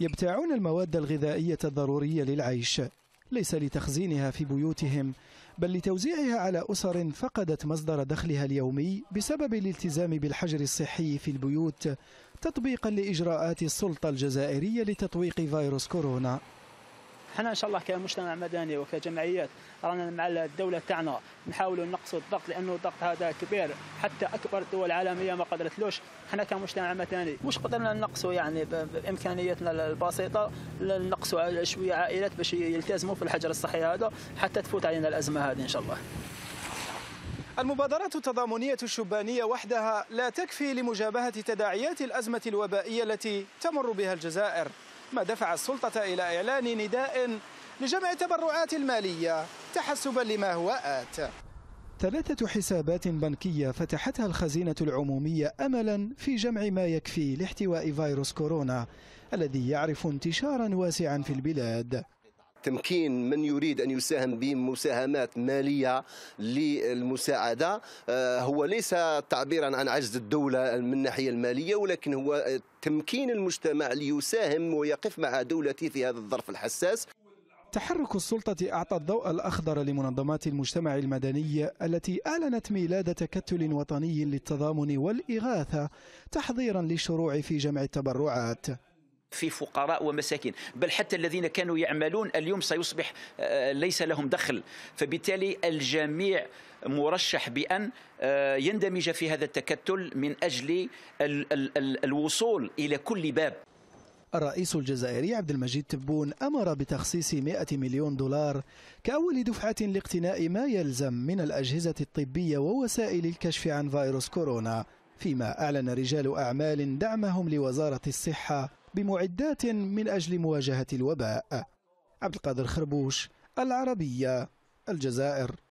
يبتاعون المواد الغذائية الضرورية للعيش ليس لتخزينها في بيوتهم بل لتوزيعها على أسر فقدت مصدر دخلها اليومي بسبب الالتزام بالحجر الصحي في البيوت تطبيقا لإجراءات السلطة الجزائرية لتطويق فيروس كورونا. إحنا إن شاء الله كمجتمع مدني وكجمعيات رانا مع الدولة تاعنا نحاولوا نقصوا الضغط لأنه الضغط هذا كبير. حتى أكبر الدول العالميه ما قدرتلوش إحنا كمجتمع مدني مش قدرنا نقصوا يعني بامكانياتنا البسيطة نقصوا شوية عائلات باش يلتزموا في الحجر الصحي هذا حتى تفوت علينا الأزمة هذه إن شاء الله. المبادرات التضامنية الشبانية وحدها لا تكفي لمجابهة تداعيات الأزمة الوبائية التي تمر بها الجزائر. ما دفع السلطة إلى إعلان نداء لجمع التبرعات المالية تحسبا لما هو آت. ثلاثة حسابات بنكية فتحتها الخزينة العمومية أملا في جمع ما يكفي لاحتواء فيروس كورونا الذي يعرف انتشارا واسعا في البلاد. تمكين من يريد أن يساهم بمساهمات مالية للمساعدة. هو ليس تعبيرا عن عجز الدولة من الناحية المالية ولكن هو تمكين المجتمع ليساهم ويقف مع دولته في هذا الظرف الحساس. تحرك السلطة أعطى الضوء الأخضر لمنظمات المجتمع المدني التي أعلنت ميلاد تكتل وطني للتضامن والإغاثة تحضيرا للشروع في جمع التبرعات. في فقراء ومساكين. بل حتى الذين كانوا يعملون اليوم سيصبح ليس لهم دخل. فبالتالي الجميع مرشح بأن يندمج في هذا التكتل من أجل الوصول إلى كل باب. الرئيس الجزائري عبد المجيد تبون أمر بتخصيص 100 مليون دولار كأول دفعة لاقتناء ما يلزم من الأجهزة الطبية ووسائل الكشف عن فيروس كورونا. فيما أعلن رجال أعمال دعمهم لوزارة الصحة بمعدات من أجل مواجهة الوباء. عبد القادر خربوش العربية الجزائر.